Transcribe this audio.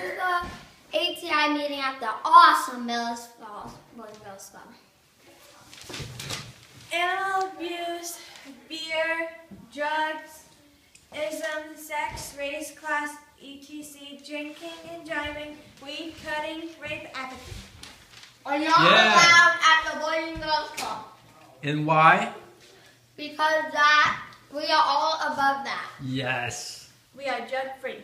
to the ATI meeting at the awesome Bellows Falls Boys Club. Animal abuse, beer, drugs, ism, sex, race, class, etc., drinking and driving, weed cutting, rape, apathy. Are not Yeah. allowed at the Boys and Girls Club And why? because that we are all above that. Yes. We are drug free.